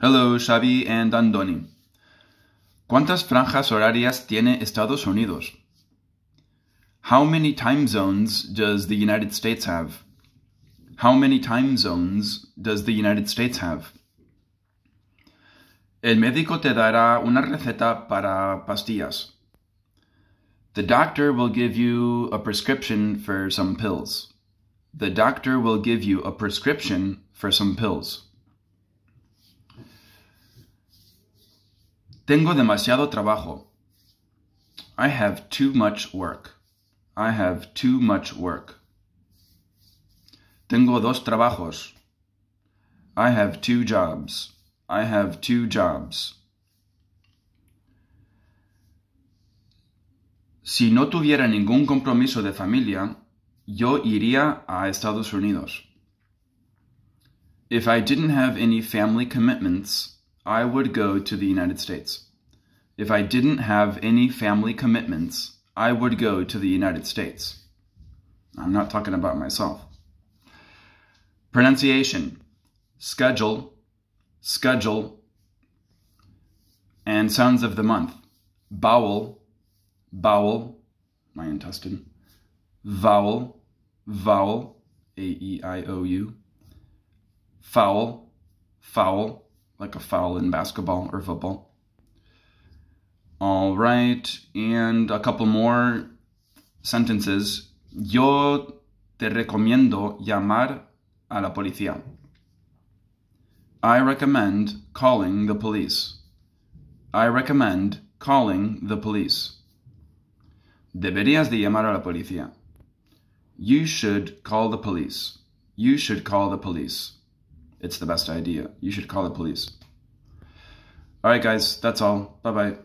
Hello, Xavi and Andoni. ¿Cuántas franjas horarias tiene Estados Unidos? How many time zones does the United States have? How many time zones does the United States have? El médico te dará una receta para pastillas. The doctor will give you a prescription for some pills. The doctor will give you a prescription for some pills. Tengo demasiado trabajo. I have too much work. I have too much work. Tengo dos trabajos. I have two jobs. I have two jobs. Si no tuviera ningún compromiso de familia, yo iría a Estados Unidos. If I didn't have any family commitments, I would go to the United States. If I didn't have any family commitments, I would go to the United States. I'm not talking about myself. Pronunciation. Schedule, schedule, and sounds of the month. Bowel, bowel, my intestine, vowel, vowel, A E I O U, foul, foul, like a foul in basketball or football. All right, and a couple more sentences. Yo te recomiendo llamar a la policía. I recommend calling the police. I recommend calling the police. Deberías de llamar a la policía. You should call the police. You should call the police. It's the best idea. You should call the police. All right, guys, that's all. Bye bye.